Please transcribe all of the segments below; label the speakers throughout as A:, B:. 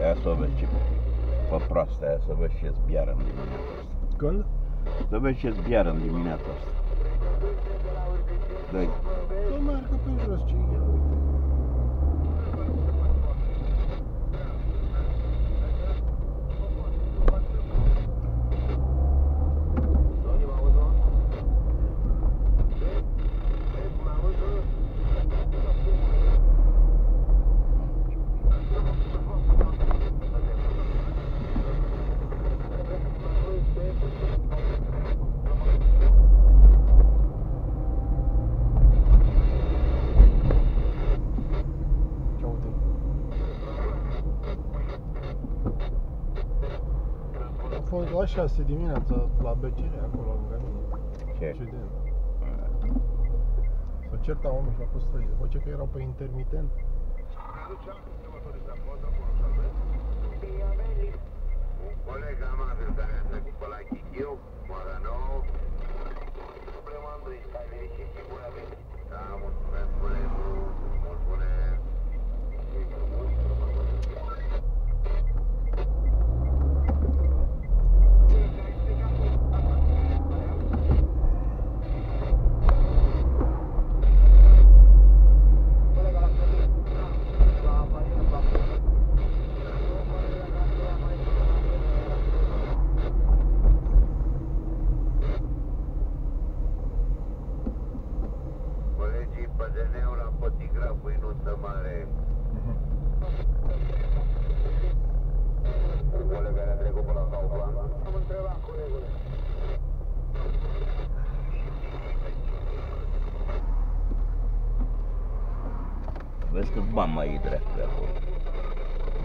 A: Ia să o vezi ce pe proastă aia, să vezi ce zbiară în dimineața asta.
B: Când?
A: Să vezi ce zbiară în dimineața asta. Dă-i.
B: Să meargă pe jos, ce e, uite. Ce uite. A fost la 6 dimineața la BCR acolo lângă mine.
A: Ce?
B: Accident. S-a certat oamenii și a pus străzi. După ce că erau pe intermitent.
C: Un coleg amabil care a trecut pe la Chichiu, mără nou. Supremandui, ai venit și și bună venit. Da, mulțumesc, colegul, mulțumesc. Colegii PDN-ul la Potigraful în nuntă mare. Un coleg care a trecut pe la Kaufland. Am întrebat colegul.
A: Vezi cât bani mai e drept de acolo.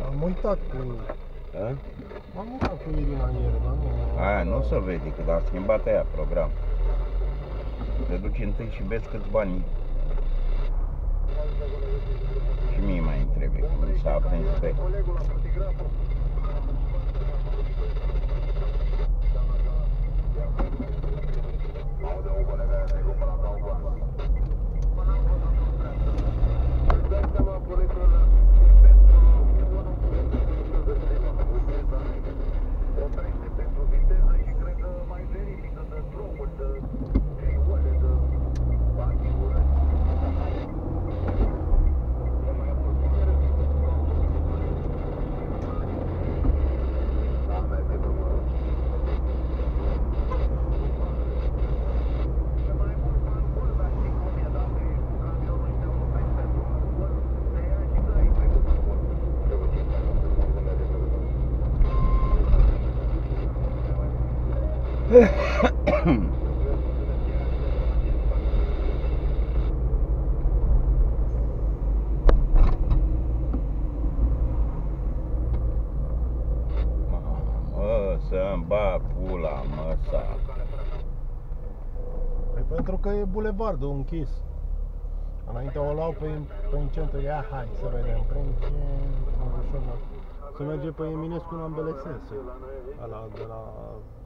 B: Am uitat cu...
A: A?
B: Am uitat cu Irina ieri, dar nu...
A: Aia nu se vede, că a schimbat aia program. Te duci întâi și vezi câți bani și mie mai îmi trebuie, că mi s-a aprins pe.
C: Colegul la Potigraful. Audă un coleg care a trecut pe la Kaufland. Îți dai seama, colegul ăla, oprește pentru viteză și cred că mai verifică de drumuri, de grigole, de particule. Da, merge pe mărul. Pe mai mult bani gol, dar știi cum e, dacă ești cu camionul și te oprești pentru un gol, te ia și dă ai trecut pe gol. Trebuie să stai să se merge pe gol.
A: Mă, să-mi ba pula, măsa.
B: Păi pentru că e bulevardul închis. Înainte o luau pe, pe centru, ia hai să vedem, prin ce ușor, da. Se merge pe Eminescu în ambele sensuri. Ala de la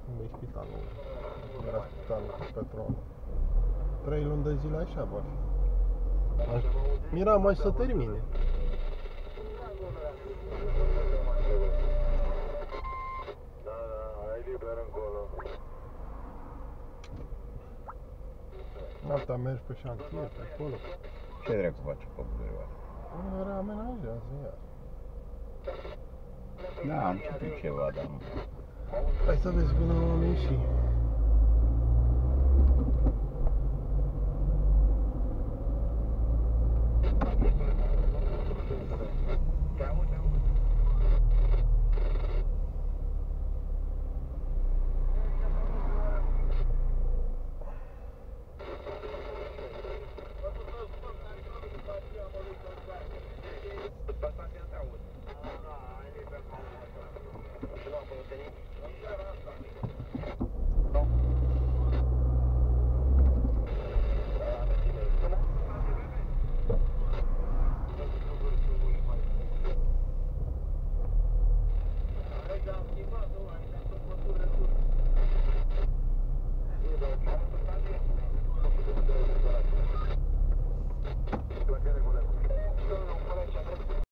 B: unde e spitalul, de la spitalul cu petrol. Trei luni de zile așa va fi. Aș, mira mai să termine.
C: Da, da, ai liber încolo.
B: Noaptea mergi pe șantier, pe acolo.
A: Ce dracu face pe bulevar?
B: Nu reamenajează iar.
A: Da, am citit ceva, dar nu.
B: Hai să vezi până am ieșit. infinite.